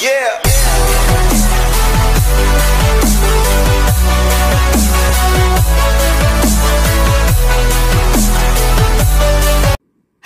Yeah.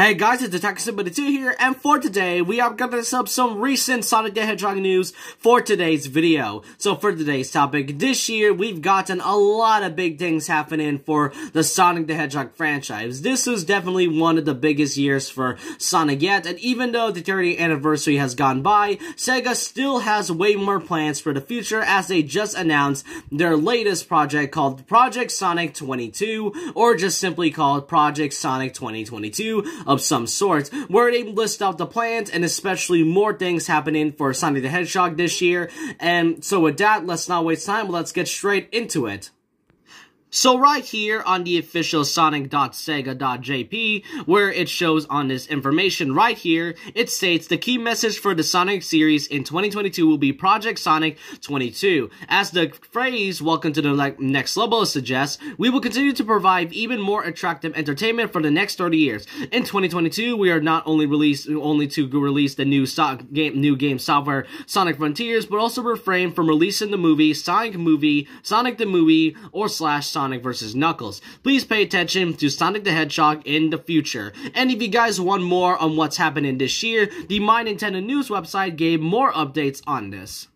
Hey guys, it's Attacker72 here, and for today, we are gonna sub some recent Sonic the Hedgehog news for today's video. So for today's topic, this year, we've gotten a lot of big things happening for the Sonic the Hedgehog franchise. This was definitely one of the biggest years for Sonic yet, and even though the 30th anniversary has gone by, Sega still has way more plans for the future as they just announced their latest project called Project Sonic 22, or just simply called Project Sonic 2022, of some sort, where they list out the plans and especially more things happening for Sonic the Hedgehog this year. And so with that, let's not waste time, let's get straight into it. So right here on the official sonic.sega.jp, where it shows on this information right here, it states the key message for the Sonic series in 2022 will be Project Sonic 22. As the phrase welcome to the next level suggests, we will continue to provide even more attractive entertainment for the next 30 years. In 2022, we are not only released only to release the new game new game software Sonic Frontiers, but also refrain from releasing the movie Sonic Movie, Sonic the Movie, or slash Sonic Sonic vs. Knuckles. Please pay attention to Sonic the Hedgehog in the future. And if you guys want more on what's happening this year, the My Nintendo News website gave more updates on this.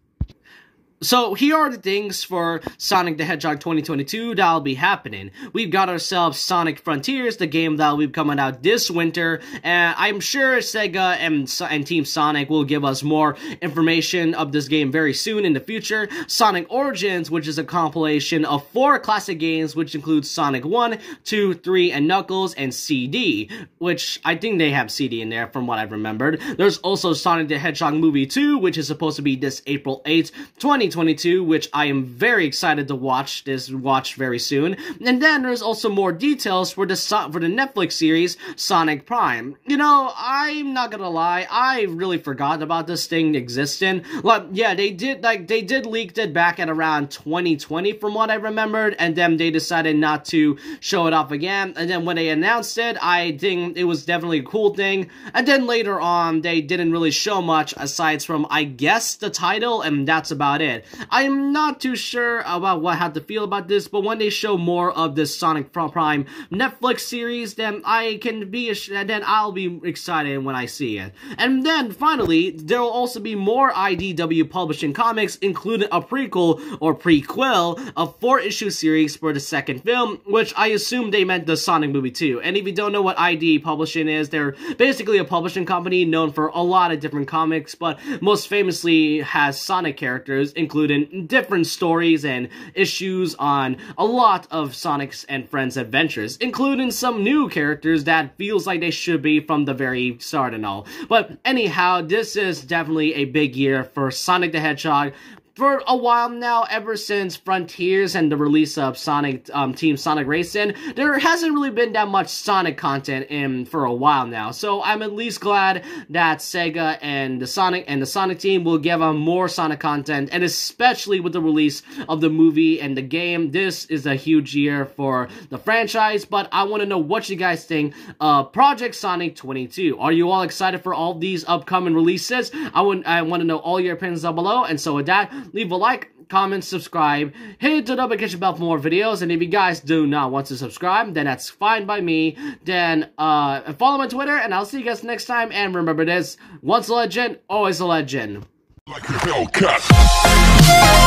So here are the things for Sonic the Hedgehog 2022 that'll be happening. We've got ourselves Sonic Frontiers, the game that'll be coming out this winter, and I'm sure Sega and, and Team Sonic will give us more information of this game very soon in the future. Sonic Origins, which is a compilation of four classic games, which includes Sonic 1, 2, 3, and Knuckles, and CD, which I think they have CD in there from what I've remembered. There's also Sonic the Hedgehog Movie 2, which is supposed to be this April 8th, 20 2022, which I am very excited to watch this watch very soon. And then there's also more details for the for the Netflix series Sonic Prime. You know, I'm not gonna lie, I really forgot about this thing existing. Like, yeah, they did like they did leak it back at around 2020 from what I remembered, and then they decided not to show it off again. And then when they announced it, I think it was definitely a cool thing. And then later on, they didn't really show much aside from I guess the title, and that's about it. I'm not too sure about what I have to feel about this, but when they show more of this Sonic Prime Netflix series, then I can be, then I'll be excited when I see it. And then finally, there will also be more IDW publishing comics, including a prequel or prequel of four issue series for the second film, which I assume they meant the Sonic movie too. And if you don't know what ID Publishing is, they're basically a publishing company known for a lot of different comics, but most famously has Sonic characters, including different stories and issues on a lot of Sonic's and Friends adventures, including some new characters that feels like they should be from the very start and all. But anyhow, this is definitely a big year for Sonic the Hedgehog, for a while now, ever since Frontiers and the release of Sonic um, Team Sonic Racing, there hasn't really been that much Sonic content in for a while now. So I'm at least glad that Sega and the Sonic and the Sonic team will give them more Sonic content, and especially with the release of the movie and the game, this is a huge year for the franchise. But I want to know what you guys think of Project Sonic 22. Are you all excited for all these upcoming releases? I want I want to know all your opinions down below. And so with that leave a like, comment, subscribe, hit the notification bell for more videos, and if you guys do not want to subscribe, then that's fine by me. Then, uh, follow my Twitter, and I'll see you guys next time, and remember this, once a legend, always a legend. Like a.